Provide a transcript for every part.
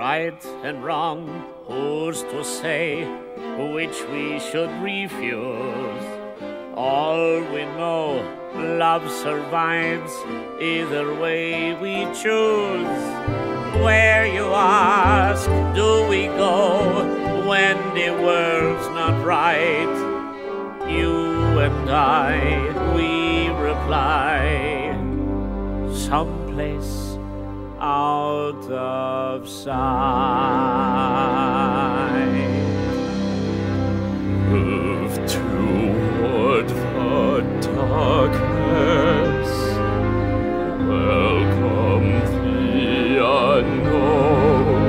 right and wrong, who's to say which we should refuse? All we know, love survives either way we choose. Where you ask, do we go when the world's not right? You and I, we reply, someplace out of sight. Move toward the darkness. Welcome the unknown.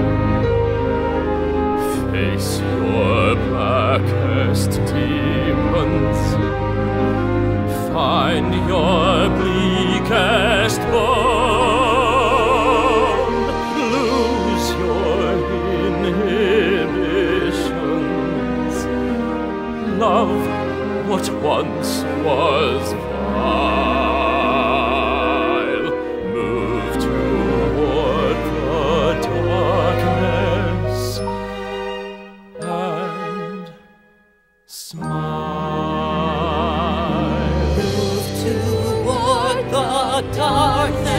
Face your blackest demons. Find your once was vile. Move toward the darkness and smile. Move toward the darkness.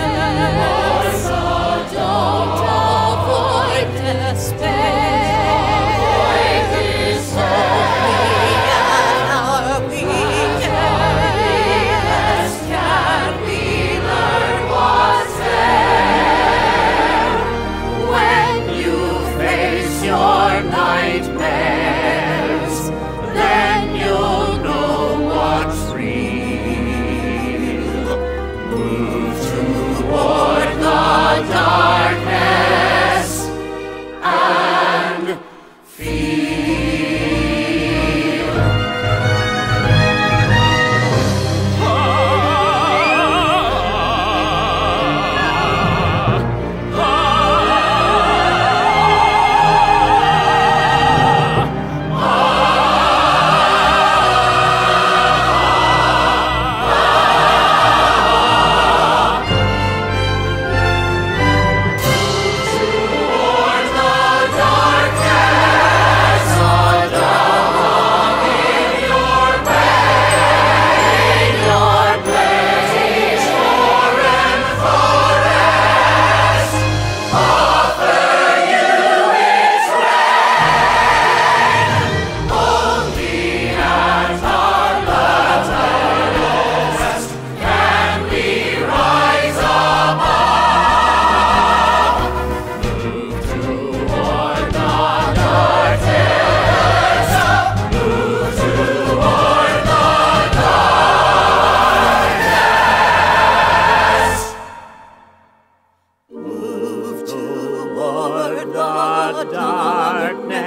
The darkness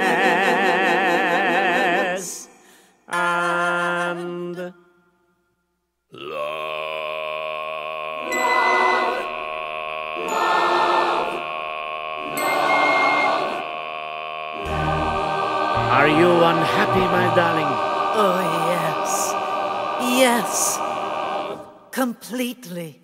and Are you unhappy, my darling? Oh, yes. Yes. Completely.